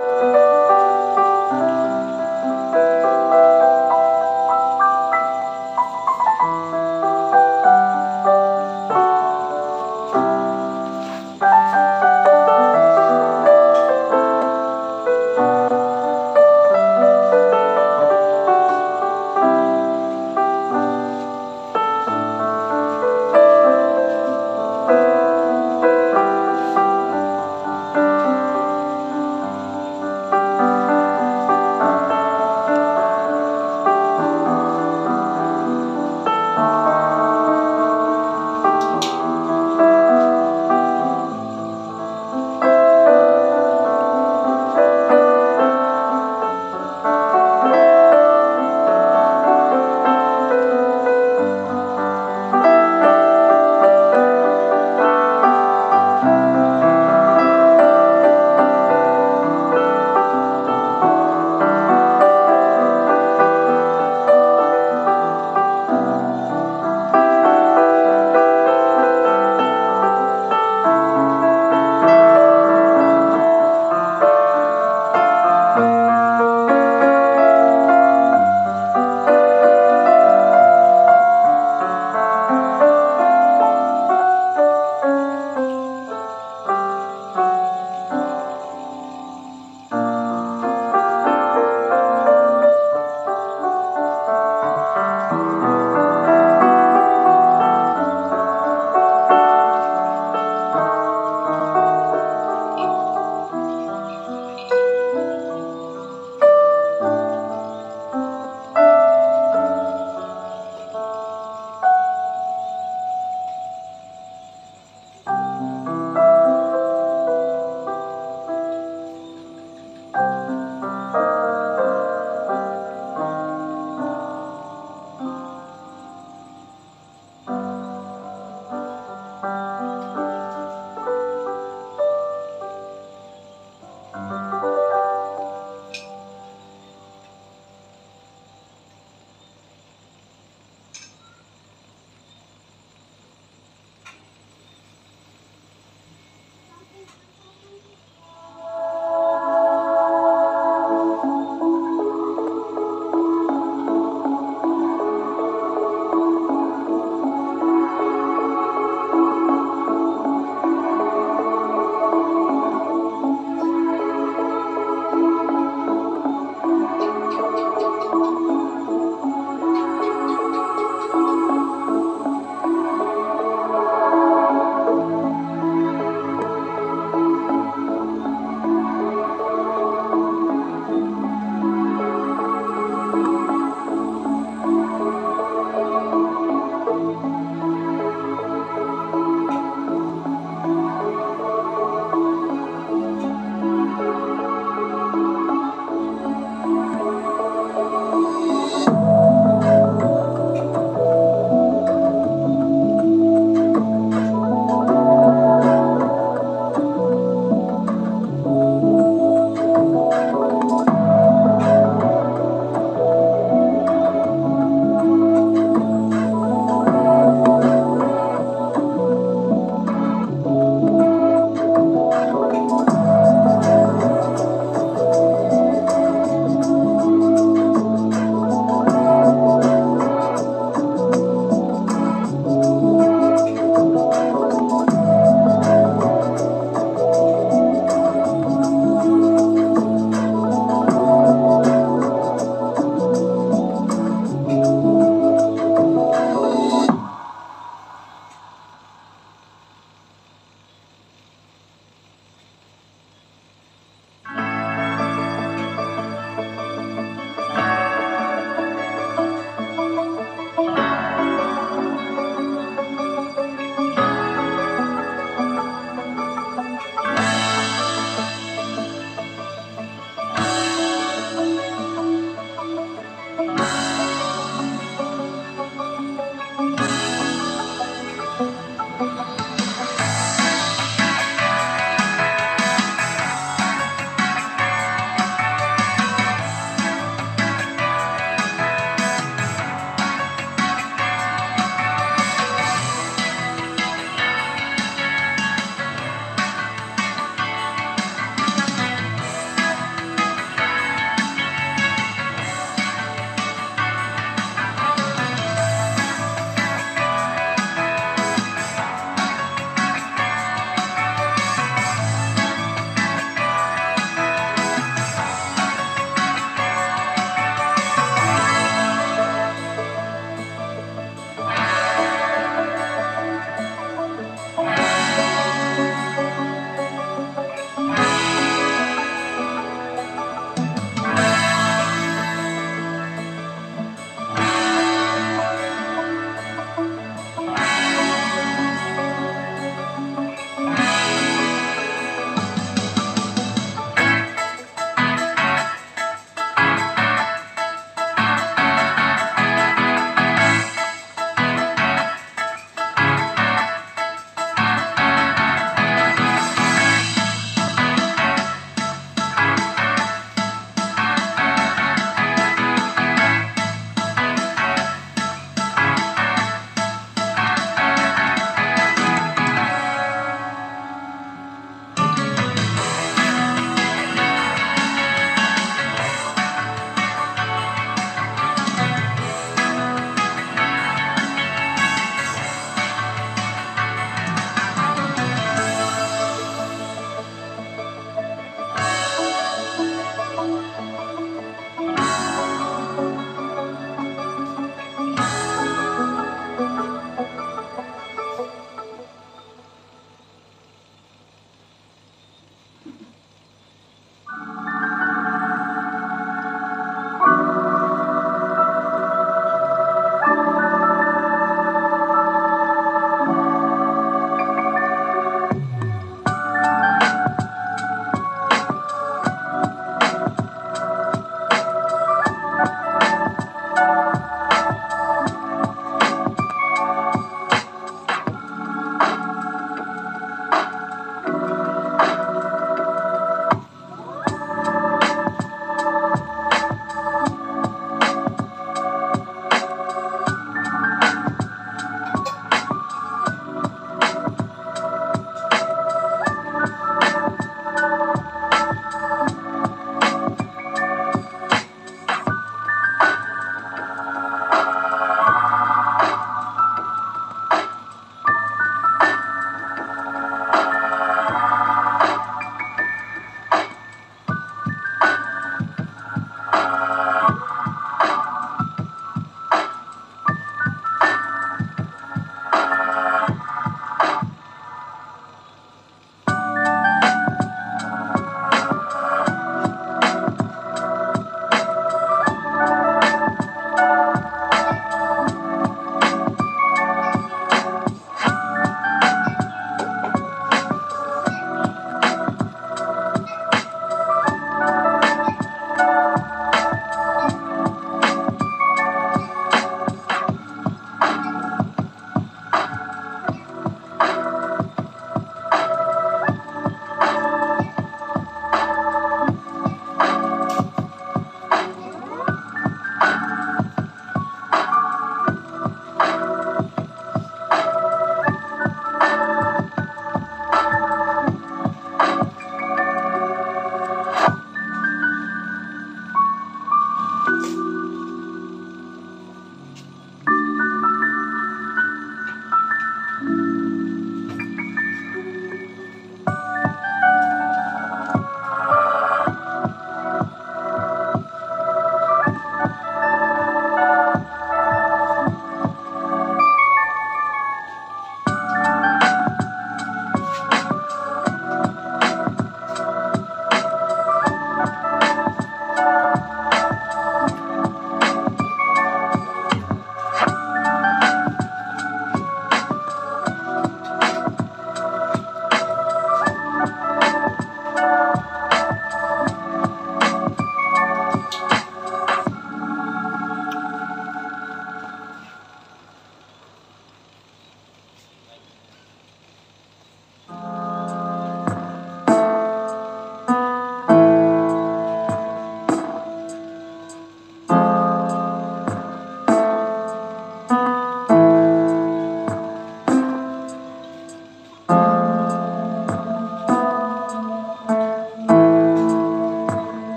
you